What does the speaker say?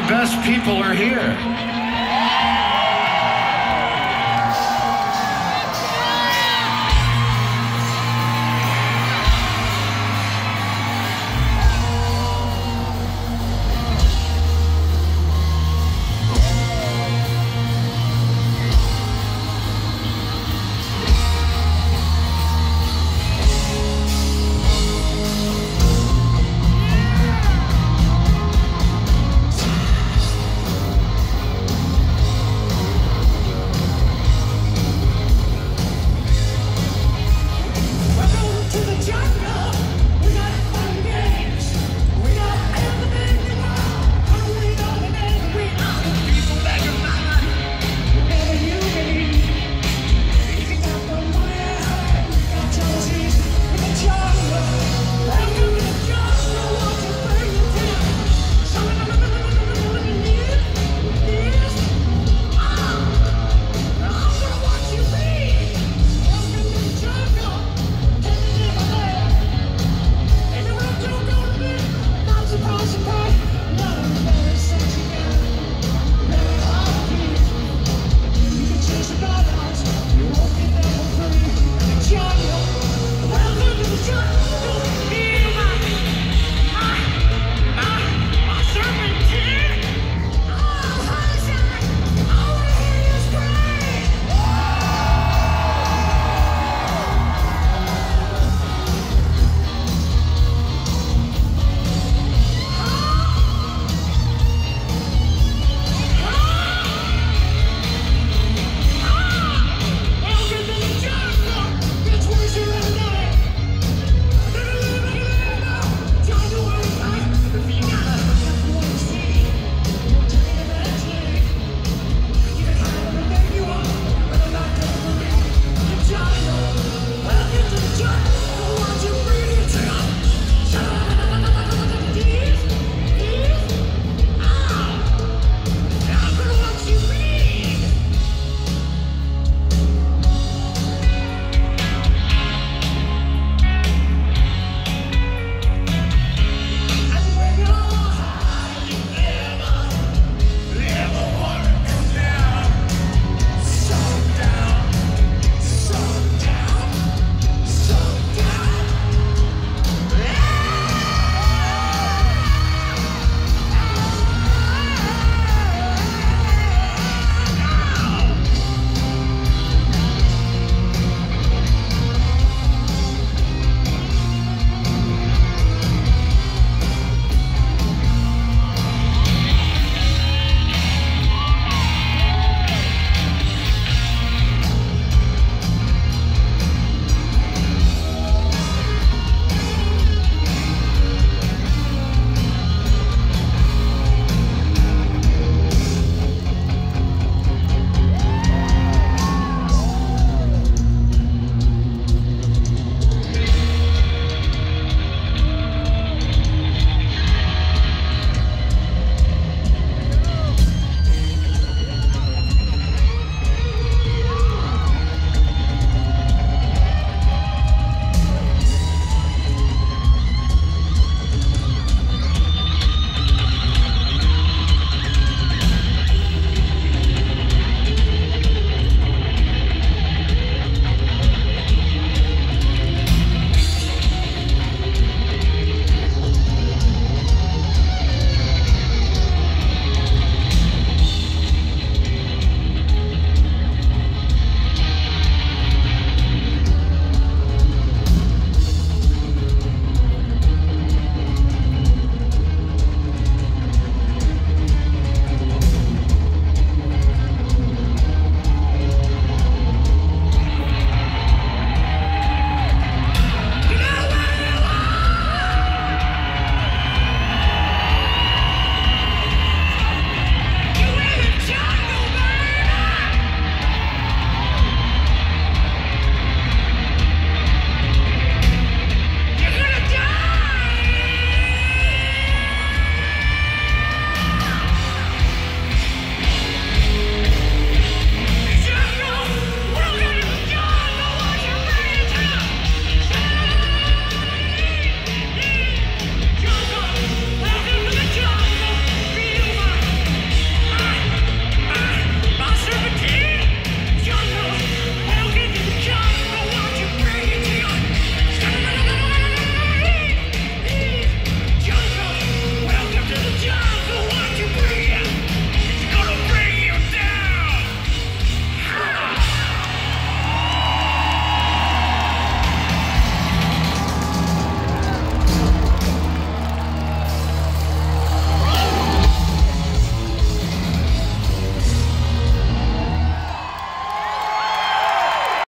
the best people are here.